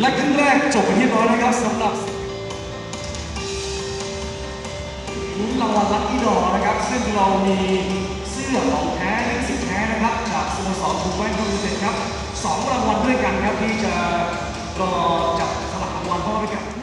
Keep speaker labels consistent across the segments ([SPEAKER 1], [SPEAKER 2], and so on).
[SPEAKER 1] และครึ่งแรกจบไปที่ร้อยนะครับสำหรับลุ้นรางวัลลัคกี้ดอนะครับ ซึ่งเรามีเสื้อของแท้และสิทธิ์แท้นะครับ จากสโมสรทูแวนยูไนเต็ดครับสองรางวัลด้วยกันครับที่จะรอจับสลักรางวัลมอ
[SPEAKER 2] ไป
[SPEAKER 1] กับ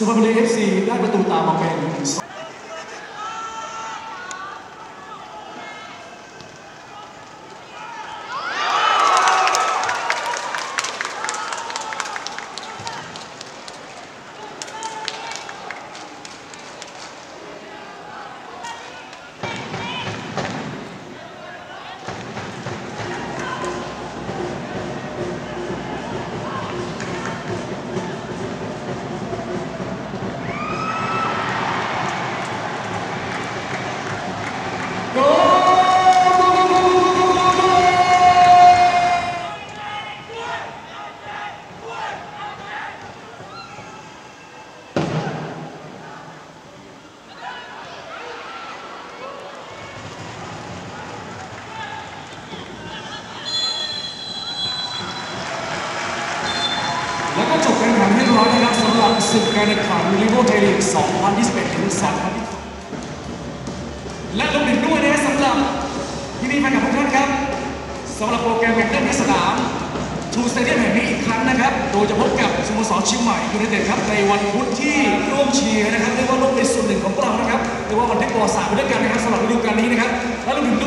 [SPEAKER 1] sa pamilya FC, lahat na tumutama kayo sa ศึกการแข่งขันลิเวอร์ไทยลีก2021ถึง2022และรวมถึงด้วยนะสำหรับที่นี่แฟนคลับทุกท่านครับสำหรับโปรแกรมแข่งขันที่สนามทรูสเตเดียมแห่งนี้อีกครั้งนะครับ โดยจะพบกับสโมสรเชียงใหม่ยูไนเต็ดครับในวันพุธที่ร่วมเชียร์นะครับเรียกว่าร่วมเป็นส่วนหนึ่งของพวกเรานะครับเรียกว่าวันที่ประวัติศาสตร์ไปด้วยกันนะครับสำหรับฤดูกาลนี้นะครับและรวมถึง